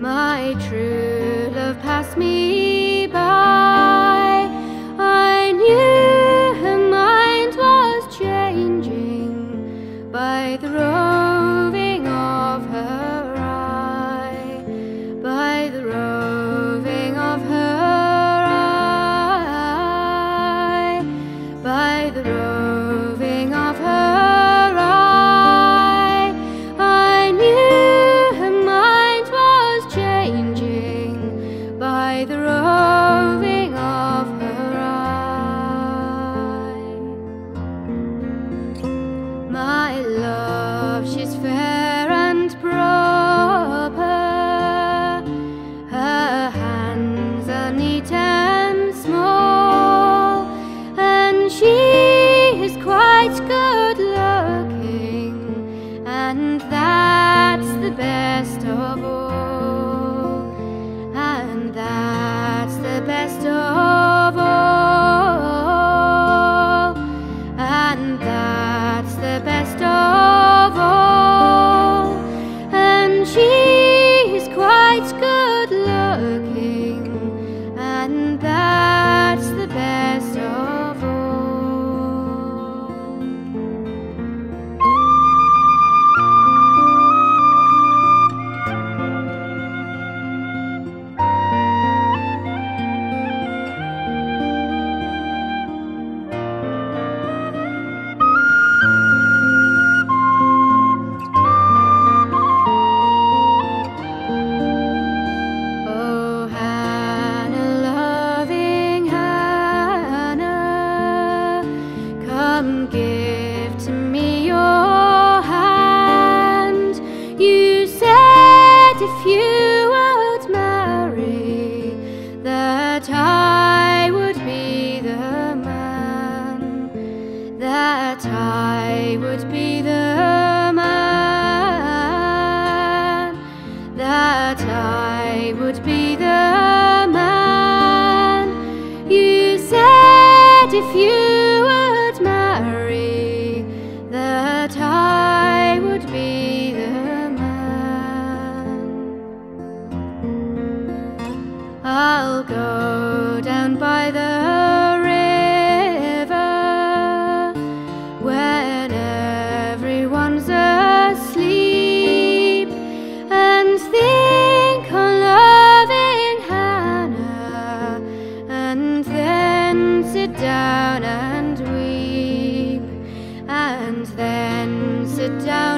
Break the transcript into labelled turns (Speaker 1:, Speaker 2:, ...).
Speaker 1: my true love passed me best. that I would be the man, that I would be the man, that I would be the man. You said if you sit down.